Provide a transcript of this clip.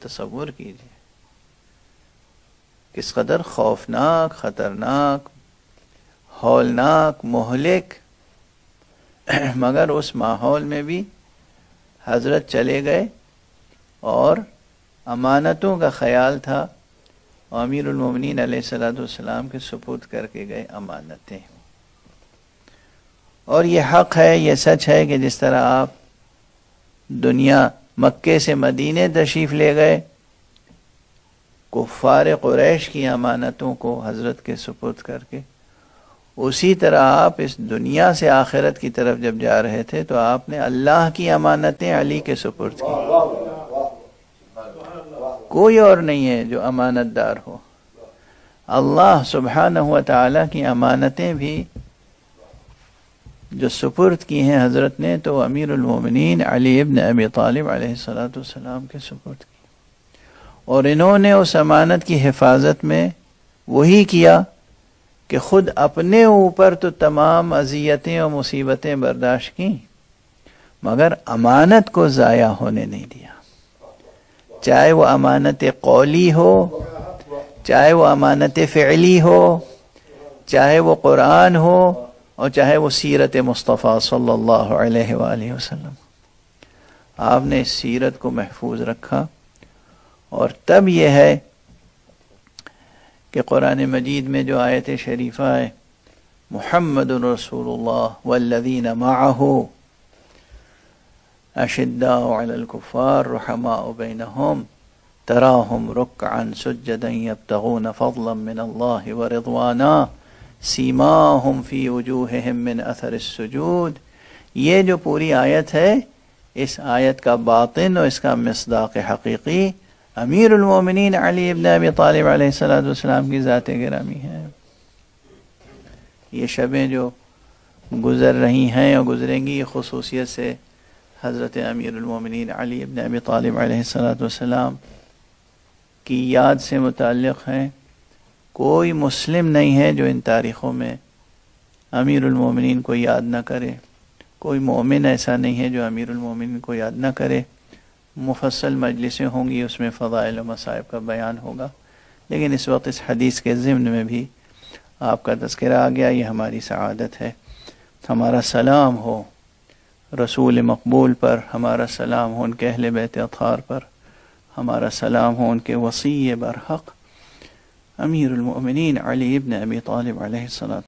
تصور کیجیے کس قدر خوفناک، خطرناک، ہولناک، مہلک، مگر اس ماحول میں بھی حضرت چلے گئے اور امانتوں کا خیال تھا۔ امیر المومنین علیہ صلاۃ والسلام کے سپرد کر کے گئے امانتیں۔ اور یہ حق ہے، یہ سچ ہے کہ جس طرح آپ دنیا مکے سے مدینے تشریف لے گئے۔ کفار قریش کی امانتوں کو حضرت کے سپرد کر کے۔ اسی طرح آپ اس دنیا سے آخرت کی طرف جب جا رہے تھے تو آپ نے اللہ کی امانتیں علی کے سپرد کی۔ کوئی اور نہیں ہے جو امانت دار ہو۔ اللہ سبحانہ و تعالی کی امانتیں بھی جو سپرد کی ہیں حضرت نے، تو امیر المومنین علی ابن ابی طالب علیہ السلاۃ والسلام کے سپرد کی۔ اور انہوں نے اس امانت کی حفاظت میں وہی کیا کہ خود اپنے اوپر تو تمام اذیتیں اور مصیبتیں برداشت کی مگر امانت کو ضائع ہونے نہیں دیا۔ چاہے وہ امانت قولی ہو، چاہے وہ امانت فعلی ہو، چاہے وہ قرآن ہو اور چاہے وہ سیرت مصطفیٰ صلی اللہ علیہ وآلہ وسلم آپ نے سیرت کو محفوظ رکھا اور تب یہ ہے کہ قرآن مجید میں جو آیت شریفہ ہے، محمد رسول اللہ والذین معه اشداء علی الكفار رحماء بینہم تراہم رکعا سجدا یبتغون فضلا من اللہ ورضوانا سیماہم فی وجوہہم من اثر السجود۔ یہ جو پوری آیت ہے، اس آیت کا باطن اور اس کا مصداق حقیقی امیر المومنین علی ابن ابی طالب علیہ السلام کی ذات گرامی ہے۔ یہ شبیں جو گزر رہی ہیں اور گزریں گی، یہ خصوصیت سے حضرت امیر المومنین علی ابن ابی طالب علیہ السلام کی یاد سے متعلق ہیں۔ کوئی مسلم نہیں ہے جو ان تاریخوں میں امیر المومنین کو یاد نہ کرے۔ کوئی مومن ایسا نہیں ہے جو امیر المومنین کو یاد نہ کرے۔ مفصل مجلسیں ہوں گی، اس میں فضائل و مصائب کا بیان ہوگا۔ لیکن اس وقت اس حدیث کے ضمن میں بھی آپ کا تذکرہ آ گیا، یہ ہماری سعادت ہے۔ ہمارا سلام ہو رسول مقبول پر، ہمارا سلام ہو ان کے اہل بیت اطہار پر، ہمارا سلام ہو ان کے وسیع برحق أمير المؤمنين علي بن أبي طالب عليه الصلاة